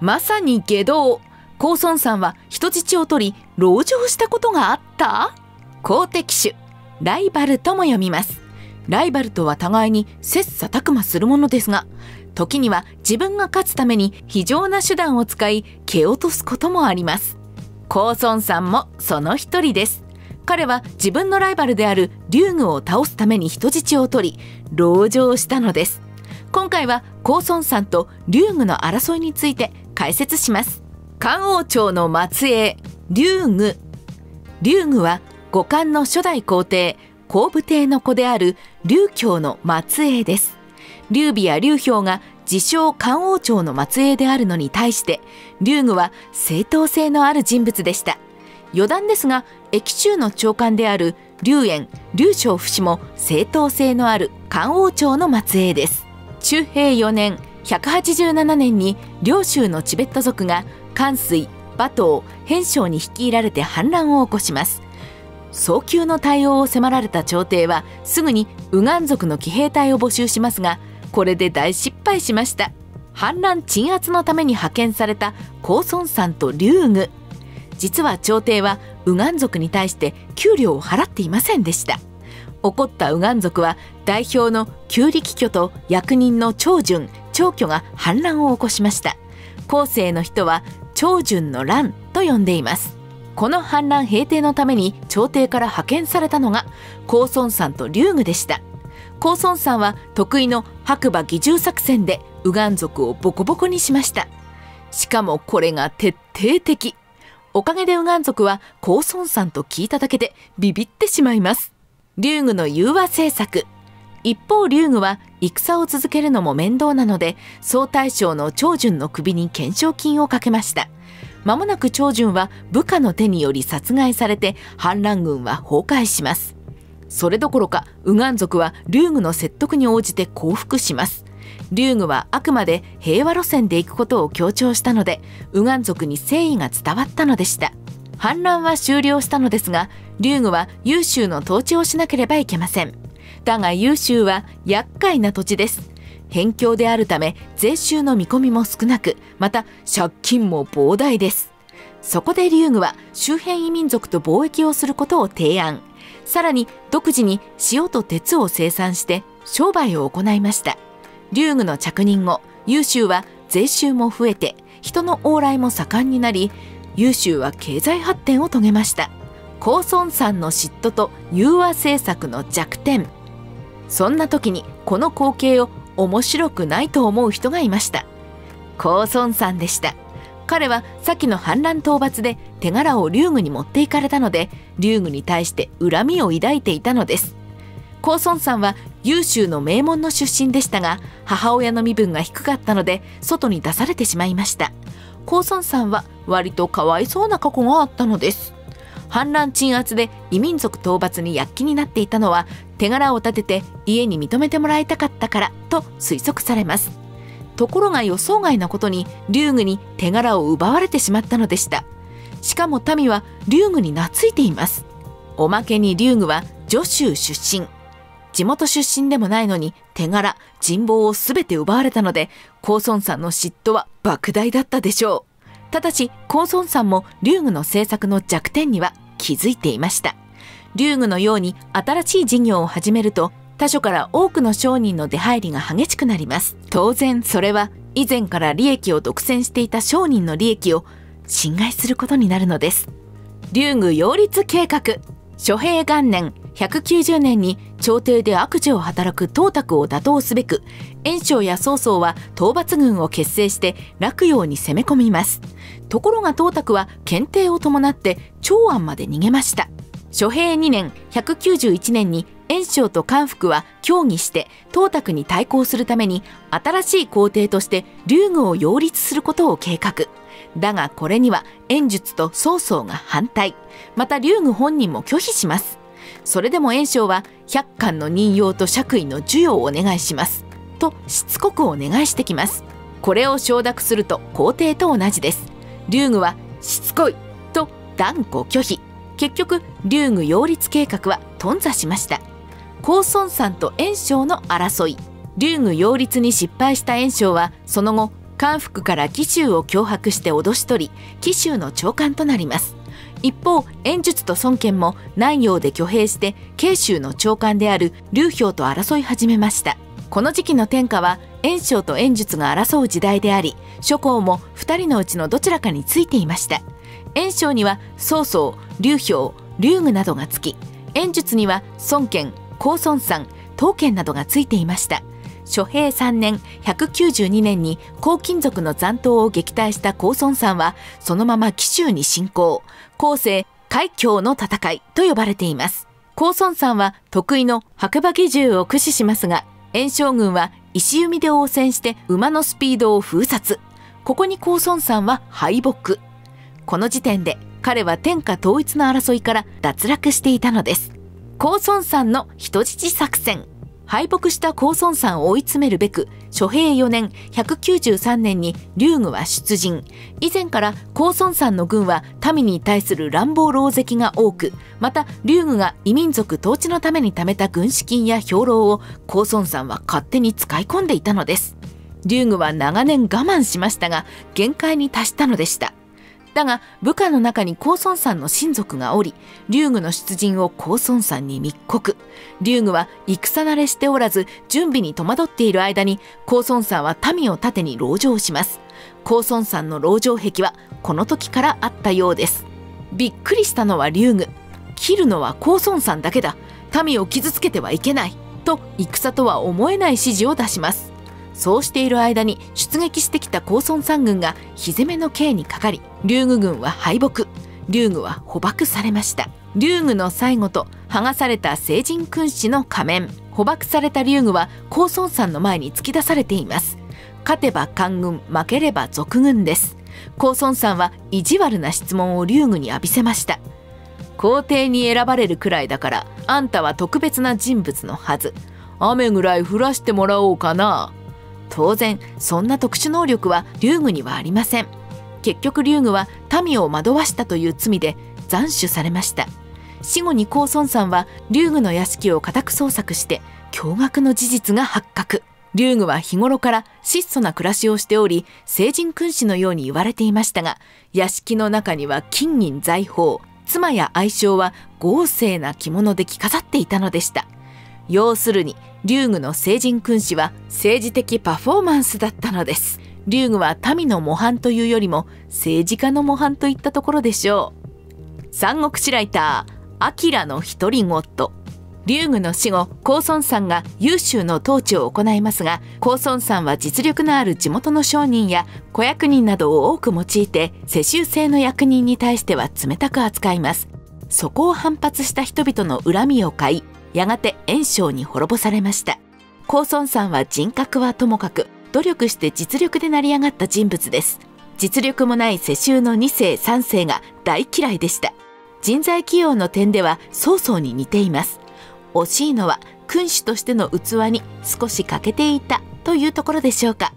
まさに下道。高孫さんは人質を取り籠城したことがあった？公敵手ライバルとも読みます。ライバルとは互いに切磋琢磨するものですが時には自分が勝つために非常な手段を使い蹴落とすこともあります。高孫さんもその一人です。彼は自分のライバルである竜宮を倒すために人質を取り籠城したのです。今回は高孫さんと竜宮の争いについて解説します。漢王朝の末裔竜宮。竜宮は五冠の初代皇帝皇武帝の子である劉強の末裔です。劉備や劉氷が自称漢王朝の末裔であるのに対して劉宮は正当性のある人物でした。余談ですが駅中の長官である劉園劉将不死も正当性のある漢王朝の末裔です。中平4年187年に両州のチベット族が関水馬頭扁将に率いられて反乱を起こします。早急の対応を迫られた朝廷はすぐに右岸族の騎兵隊を募集しますがこれで大失敗しました。反乱鎮圧のために派遣された高孫さんと龍宮実は朝廷は右岸族に対して給料を払っていませんでした。怒った右岸族は代表の旧力挙と役人の長順長居が反乱を起こしました。後世の人は長順の乱と呼んでいます。この反乱平定のために朝廷から派遣されたのが高孫さんと龍宮でした。高孫さんは得意の白馬義重作戦で右岸族をボコボコにしました。しかもこれが徹底的。おかげで右岸族は高孫さんと聞いただけでビビってしまいます。龍宮の融和政策。一方龍宮は戦を続けるのも面倒なので総大将の長順の首に懸賞金をかけました。間もなく長順は部下の手により殺害されて反乱軍は崩壊します。それどころか右岸族は龍宮の説得に応じて降伏します。龍宮はあくまで平和路線で行くことを強調したので右岸族に誠意が伝わったのでした。反乱は終了したのですが龍宮は優秀の統治をしなければいけません。だが優秀は厄介な土地です。辺境であるため税収の見込みも少なくまた借金も膨大です。そこで龍宮は周辺移民族と貿易をすることを提案。さらに独自に塩と鉄を生産して商売を行いました。龍宮の着任後優秀は税収も増えて人の往来も盛んになり優秀は経済発展を遂げました。高孫さんの嫉妬と融和政策の弱点。そんな時にこの光景を面白くないと思う人がいました。高孫さんでした。彼は先の反乱討伐で手柄を龍宮に持っていかれたので龍宮に対して恨みを抱いていたのです。高孫さんは優秀の名門の出身でしたが母親の身分が低かったので外に出されてしまいました。高孫さんは割とかわいそうな過去があったのです。反乱鎮圧で異民族討伐に躍起になっていたのは手柄を立てて家に認めてもらいたかったからと推測されます。ところが予想外なことに龍宮に手柄を奪われてしまったのでした。しかも民は龍宮に懐いています。おまけに龍宮は助州出身。地元出身でもないのに手柄人望を全て奪われたので高孫さんの嫉妬は莫大だったでしょう。ただし高孫さんも龍宮の政策の弱点には気づいていました。龍宮のように新しい事業を始めると他所から多くの商人の出入りが激しくなります。当然それは以前から利益を独占していた商人の利益を侵害することになるのです。龍宮擁立計画。諸平元年190年に朝廷で悪事を働く董卓を打倒すべく袁紹や曹操は討伐軍を結成して洛陽に攻め込みます。ところが董卓は検定を伴って長安まで逃げました。諸平2年191年に袁紹と韓福は協議して董卓に対抗するために新しい皇帝として龍宮を擁立することを計画。だがこれには袁術と曹操が反対。また龍宮本人も拒否します。それでも袁紹は百貫の任用と爵位の授与をお願いします。としつこくお願いしてきます。これを承諾すると皇帝と同じです。龍宮はしつこいと断固拒否。結局龍宮擁立計画は頓挫しました。高孫さんと袁紹の争い。龍宮擁立に失敗した袁紹はその後官服から紀州を脅迫して脅し取り紀州の長官となります。一方円術と孫権も南陽で挙兵して慶州の長官である劉氷と争い始めました。この時期の天下は円章と円術が争う時代であり諸侯も2人のうちのどちらかについていました。円章には曹操劉氷劉具などがつき円術には孫権高孫山刀剣などがついていました。諸平3年192年に黄金族の残党を撃退した高孫山はそのまま紀州に侵攻後世海峡の戦いと呼ばれています。高孫山は得意の白馬義銃を駆使しますが炎将軍は石弓で応戦して馬のスピードを封殺。ここに高孫さんは敗北。この時点で彼は天下統一の争いから脱落していたのです。高孫さんの人質作戦。敗北した高孫山を追い詰めるべく諸平4年193年に龍具は出陣。以前から高孫山の軍は民に対する乱暴狼藉が多くまた龍具が異民族統治のために貯めた軍資金や兵糧を高孫山は勝手に使い込んでいたのです。龍具は長年我慢しましたが限界に達したのでした。だが部下の中に高孫山の親族がおり龍具の出陣を高孫山に密告。龍具は戦慣れしておらず準備に戸惑っている間に高孫山は民を盾に籠城します。高孫山の籠城壁はこの時からあったようです。びっくりしたのは龍具切るのは高孫山だけだ。民を傷つけてはいけない。と戦とは思えない指示を出します。そうしている間に出撃してきた高孫山軍が火攻めの刑にかかり龍具軍は敗北。龍具は捕獲されました。龍具の最後と剥がされた聖人君子の仮面。捕獲された龍具は高孫山の前に突き出されています。勝てば官軍負ければ賊軍です。高孫山は意地悪な質問を龍具に浴びせました。皇帝に選ばれるくらいだからあんたは特別な人物のはず。雨ぐらい降らしてもらおうかな。当然そんな特殊能力は龍具にはありません。結局龍具は民を惑わしたという罪で斬首されました。死後に高孫さんは龍具の屋敷を家宅捜索して驚愕の事実が発覚。龍具は日頃から質素な暮らしをしており聖人君子のように言われていましたが屋敷の中には金銀財宝妻や愛称は豪勢な着物で着飾っていたのでした。要するに竜具の聖人君子は政治的パフォーマンスだったのです。竜具は民の模範というよりも政治家の模範といったところでしょう。三国志ライター明の独り言。竜具の死後高孫さんが優秀の統治を行いますが高孫さんは実力のある地元の商人や子役人などを多く用いて世襲制の役人に対しては冷たく扱います。そこを反発した人々の恨みを買いやがて炎章に滅ぼされました。高孫さんは人格はともかく努力して実力で成り上がった人物です。実力もない世襲の2世3世が大嫌いでした。人材起用の点では曹操に似ています。惜しいのは君主としての器に少し欠けていたというところでしょうか。